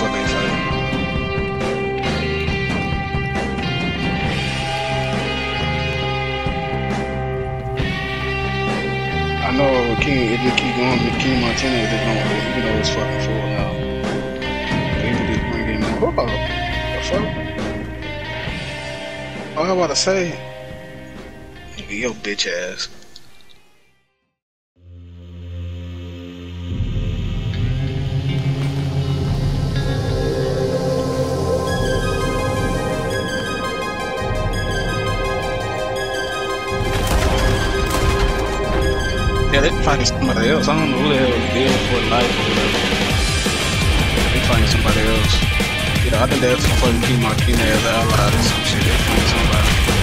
the? I know King, if they keep going, if Montana is just going even though it's fucking full now. Could just bring in. Oh, the fuck? I to say, yo, bitch ass. Yeah, they finding somebody else. I don't know who the hell dead for life or whatever. They finding somebody else. Yeah, I think that's fucking King Martinez allied or some shit. They finding somebody.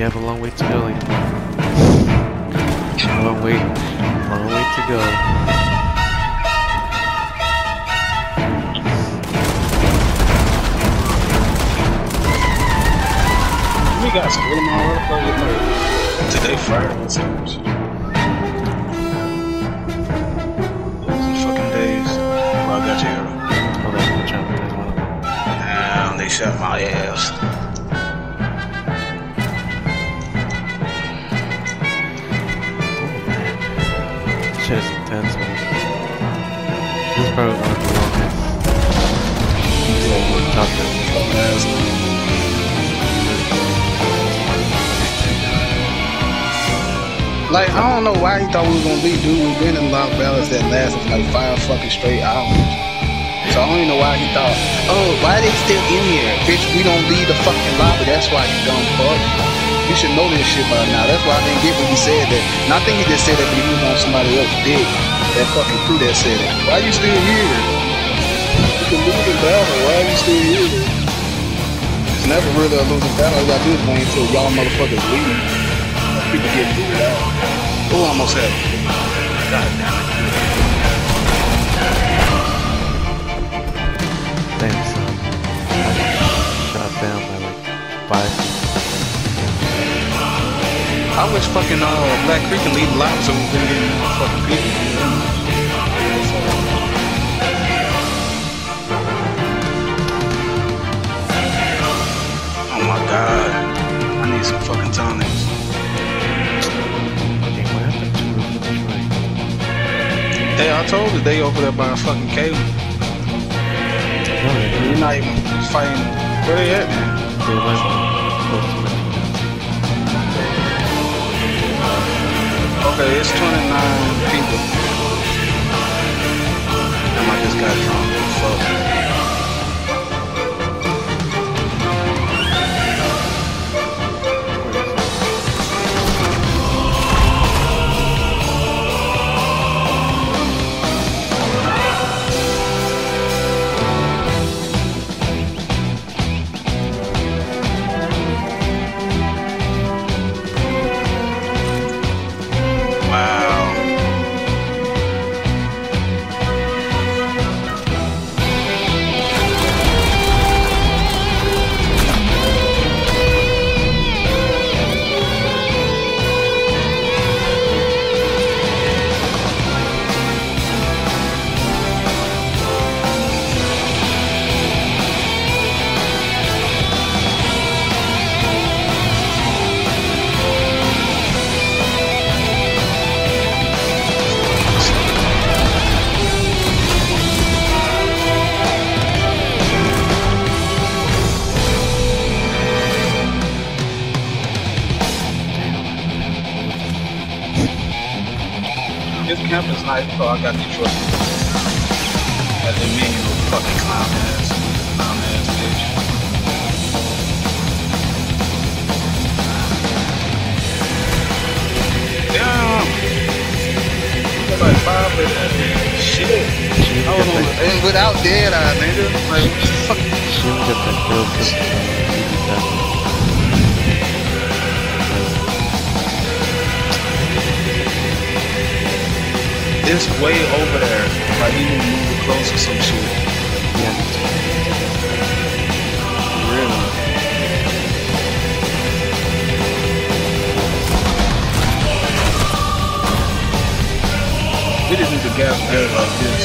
You have a long way to go. Lady. Long way. Long way to go. We got some little motherfuckers today Friday. So Some fucking days. Well, I got you. Hold on, I'm trying to put one. Damn, they um, shut my ass. I don't know why he thought we was gonna be, dude. We've been in lock battles that lasted like five fucking straight hours. So I don't even know why he thought, oh, why they still in here? Bitch, we don't leave the fucking lobby. That's why you dumb fuck. You should know this shit by now. That's why I didn't get when he said that. And I think he just said that because he want somebody else dick. That fucking crew that said it. Why you still here? You can lose the battle. Why are you still here? It's never really a losing battle. All gotta do is wait until y'all motherfuckers leave. People get booted out. Oh, almost had it. Damn. Thanks, son. I got shot down by like five. I wish fucking uh, Black Creed can lead the line so we can get fucking people. I told you they over there by a fucking cable. You're not even fighting. Where they at, man? Okay, it's 29 people. I just got drunk. Fuck. This camp is nice, so I got didn't mean you fucking clown ass. Clown ass bitch. Damn! There's like five of shit. I was on, and without dead eye, nigga. Like, fuck? She It's way over there. Like, you need to move it close or some shit. Yeah, Really? We just need to gas there like this.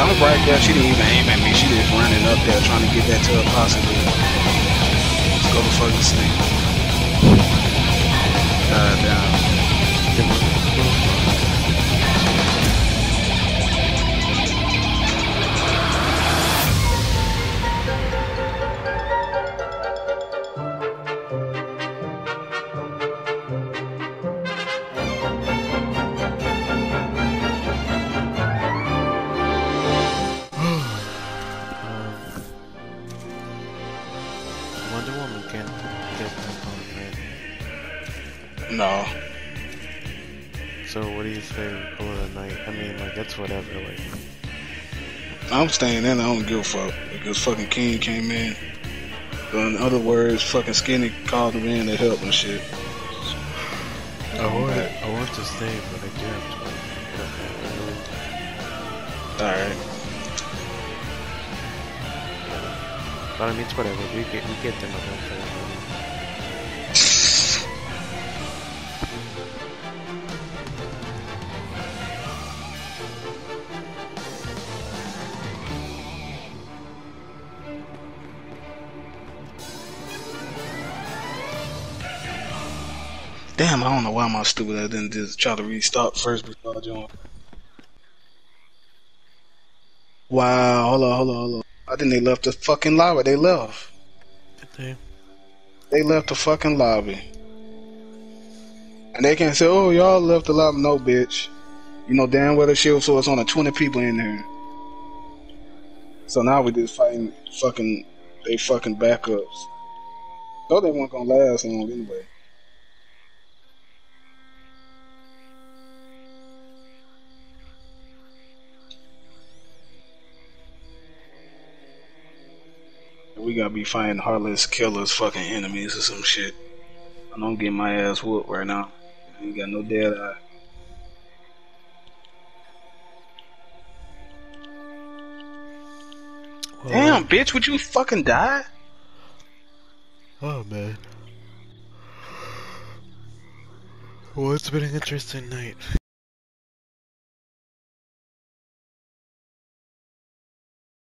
But I'm right there. She didn't even aim at me. She just running up there trying to get that to her possibly. Let's go to fucking sleep. God damn. Wonder Woman can't get back on, right? No. So what do you say, pull of the night? I mean, like, it's whatever, like, I'm staying in. I don't give a fuck. Because fucking King came in. In other words, fucking Skinny called him in to help and shit. I want, I want to stay, but I do have to, like, get up that early. Alright. But I mean, it's whatever, we get, we get them. Damn, I don't know why am my stupid I didn't just try to restart first before I joined. Wow, hold on, hold on, hold on. I think they left the fucking lobby. They left. They? They left the fucking lobby. And they can't say, oh, y'all left the lobby. No, bitch. You know damn well the shield so it's only 20 people in there. So now we just fighting fucking, they fucking backups. Though they weren't gonna last long anyway. We gotta be fighting heartless killers, fucking enemies or some shit. I don't get my ass whooped right now. I ain't got no dead eye. Damn, bitch, would you fucking die? Oh man. Well, it's been an interesting night.